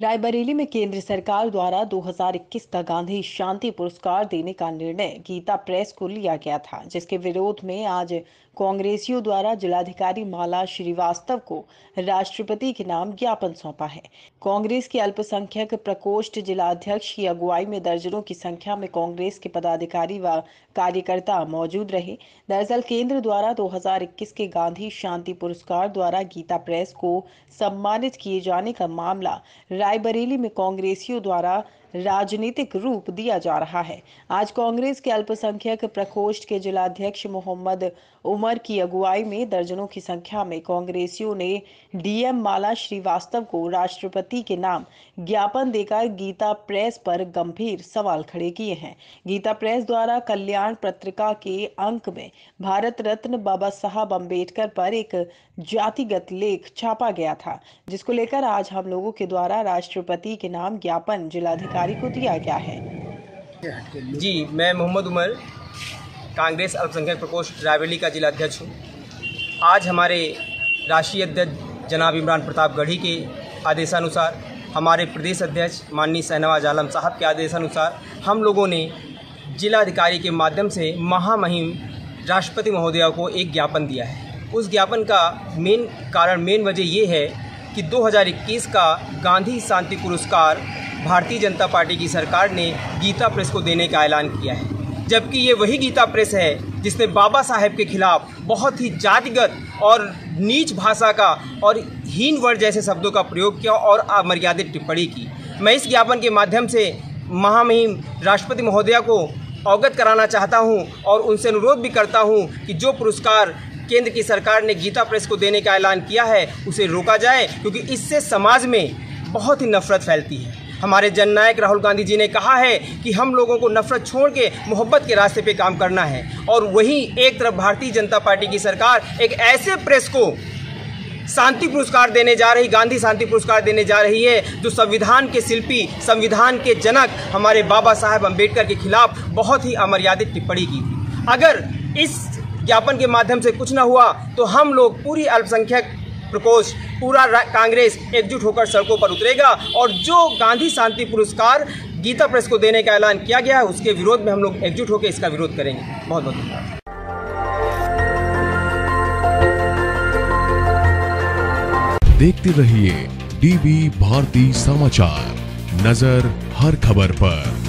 रायबरेली में केंद्र सरकार द्वारा 2021 का गांधी शांति पुरस्कार देने का निर्णय गीता प्रेस को लिया गया था, जिसके विरोध में आज कांग्रेसियों द्वारा जिलाधिकारी माला श्रीवास्तव को राष्ट्रपति के नाम ज्ञापन सौंपा है। कांग्रेस के अल्पसंख्यक प्रकोष्ठ जिलाध्यक्ष की अगुवाई में दर्जनों की संख्या में कांग्रेस के पदाधिकारी व कार्यकर्ता मौजूद रहे। दरअसल केंद्र द्वारा 2021 के गांधी शांति पुरस्कार द्वारा गीता प्रेस को सम्मानित किए जाने का मामला रायबरेली में कांग्रेसियों द्वारा राजनीतिक रूप दिया जा रहा है। आज कांग्रेस के अल्पसंख्यक प्रकोष्ठ के जिलाध्यक्ष मोहम्मद उमर की अगुवाई में दर्जनों की संख्या में कांग्रेसियों ने डीएम माला श्रीवास्तव को राष्ट्रपति के नाम ज्ञापन देकर गीता प्रेस पर गंभीर सवाल खड़े किए हैं। गीता प्रेस द्वारा कल्याण पत्रिका के अंक में भारत रत्न बाबा साहब अंबेडकर पर एक जातिगत लेख छापा गया था, जिसको लेकर आज हम लोगों के द्वारा राष्ट्रपति के नाम ज्ञापन जिलाधिकारी को दिया गया है। जी, मैं मोहम्मद उमर, कांग्रेस अल्पसंख्यक प्रकोष्ठ रायबरेली का जिला अध्यक्ष हूँ। आज हमारे राष्ट्रीय अध्यक्ष जनाब इमरान प्रताप गढ़ी के आदेशानुसार, हमारे प्रदेश अध्यक्ष माननीय शहनवाज आलम साहब के आदेशानुसार, हम लोगों ने जिलाधिकारी के माध्यम से महामहिम राष्ट्रपति महोदया को एक ज्ञापन दिया है। उस ज्ञापन का मेन कारण, मेन वजह ये है कि 2021 का गांधी शांति पुरस्कार भारतीय जनता पार्टी की सरकार ने गीता प्रेस को देने का ऐलान किया है। जबकि ये वही गीता प्रेस है जिसने बाबा साहेब के खिलाफ बहुत ही जातिगत और नीच भाषा का और हीन वर्ड जैसे शब्दों का प्रयोग किया और अमर्यादित टिप्पणी की। मैं इस ज्ञापन के माध्यम से महामहिम राष्ट्रपति महोदया को अवगत कराना चाहता हूँ और उनसे अनुरोध भी करता हूँ कि जो पुरस्कार केंद्र की सरकार ने गीता प्रेस को देने का ऐलान किया है, उसे रोका जाए, क्योंकि इससे समाज में बहुत ही नफरत फैलती है। हमारे जननायक राहुल गांधी जी ने कहा है कि हम लोगों को नफरत छोड़ के मोहब्बत के रास्ते पे काम करना है, और वहीं एक तरफ़ भारतीय जनता पार्टी की सरकार एक ऐसे प्रेस को शांति पुरस्कार देने जा रही, गांधी शांति पुरस्कार देने जा रही है, जो संविधान के शिल्पी, संविधान के जनक हमारे बाबा साहेब अंबेडकर के खिलाफ बहुत ही अमर्यादित टिप्पणी की थी। अगर इस ज्ञापन के माध्यम से कुछ न हुआ तो हम लोग पूरी अल्पसंख्यक प्रकोष्ठ, पूरा कांग्रेस एकजुट होकर सड़कों पर उतरेगा और जो गांधी शांति पुरस्कार गीता प्रेस को देने का ऐलान किया गया है, उसके विरोध में हम लोग एकजुट होकर इसका विरोध करेंगे। बहुत बहुत धन्यवाद। देखते रहिए डीबी भारती समाचार, नज़र हर खबर पर।